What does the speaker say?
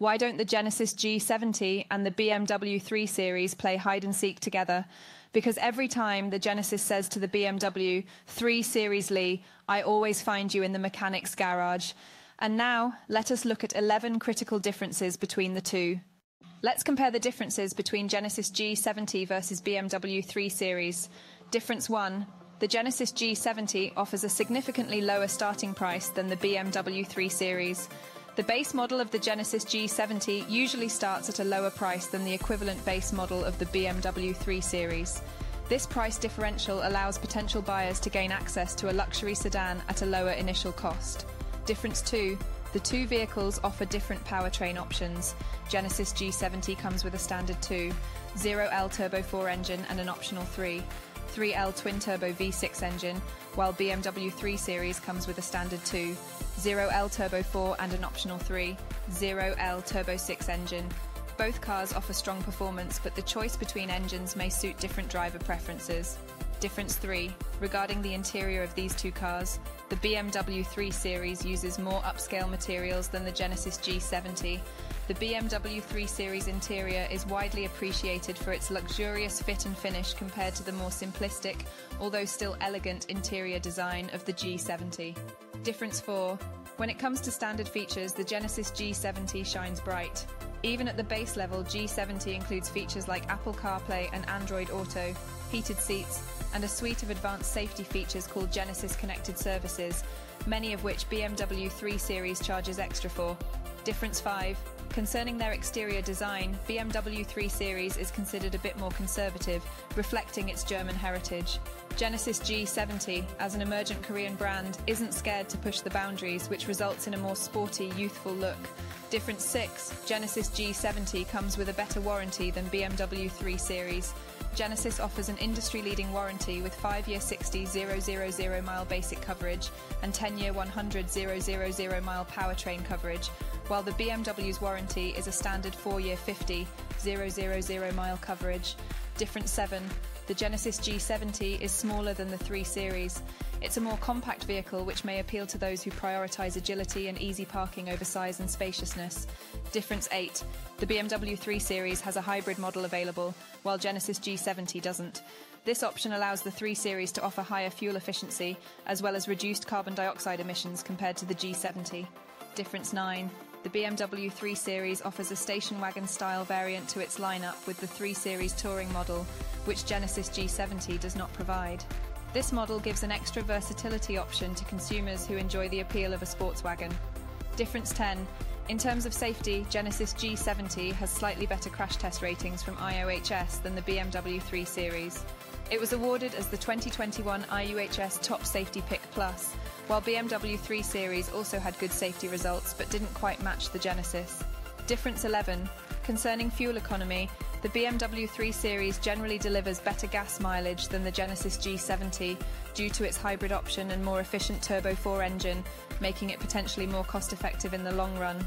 Why don't the Genesis G70 and the BMW 3 Series play hide and seek together? Because every time the Genesis says to the BMW 3 Series Lee, I always find you in the mechanic's garage. And now, let us look at 11 critical differences between the two. Let's compare the differences between Genesis G70 versus BMW 3 Series. Difference 1. The Genesis G70 offers a significantly lower starting price than the BMW 3 Series. The base model of the Genesis G70 usually starts at a lower price than the equivalent base model of the BMW 3 Series. This price differential allows potential buyers to gain access to a luxury sedan at a lower initial cost. Difference 2. The two vehicles offer different powertrain options. Genesis G70 comes with a standard 2, 0L Turbo 4 engine and an optional 3, 3L twin turbo V6 engine, while BMW 3 Series comes with a standard 2, 0L Turbo 4 and an optional 3, 0L Turbo 6 engine. Both cars offer strong performance, but the choice between engines may suit different driver preferences. Difference 3. Regarding the interior of these two cars, the BMW 3 Series uses more upscale materials than the Genesis G70. The BMW 3 Series interior is widely appreciated for its luxurious fit and finish compared to the more simplistic, although still elegant interior design of the G70. Difference 4. When it comes to standard features, the Genesis G70 shines bright. Even at the base level, G70 includes features like Apple CarPlay and Android Auto, heated seats, and a suite of advanced safety features called Genesis Connected Services, many of which BMW 3 Series charges extra for. Difference 5. Concerning their exterior design, BMW 3 Series is considered a bit more conservative, reflecting its German heritage. Genesis G70, as an emergent Korean brand, isn't scared to push the boundaries, which results in a more sporty, youthful look. Difference 6. Genesis G70 comes with a better warranty than BMW 3 Series. Genesis offers an industry-leading warranty with 5-year 60 000 mile basic coverage and 10-year 100 000 mile powertrain coverage, while the BMW's warranty is a standard 4-year 50 000 mile coverage. Difference 7. The Genesis G70 is smaller than the 3 Series. It's a more compact vehicle which may appeal to those who prioritise agility and easy parking over size and spaciousness. Difference 8. The BMW 3 Series has a hybrid model available, while Genesis G70 doesn't. This option allows the 3 Series to offer higher fuel efficiency, as well as reduced carbon dioxide emissions compared to the G70. Difference 9. The BMW 3 Series offers a station wagon style variant to its lineup with the 3 Series Touring model, which Genesis G70 does not provide. This model gives an extra versatility option to consumers who enjoy the appeal of a sports wagon. Difference 10. In terms of safety, Genesis G70 has slightly better crash test ratings from IIHS than the BMW 3 Series. It was awarded as the 2021 IIHS Top Safety Pick Plus, while BMW 3 Series also had good safety results but didn't quite match the Genesis. Difference 11. Concerning fuel economy, the BMW 3 Series generally delivers better gas mileage than the Genesis G70 due to its hybrid option and more efficient Turbo 4 engine, making it potentially more cost effective in the long run.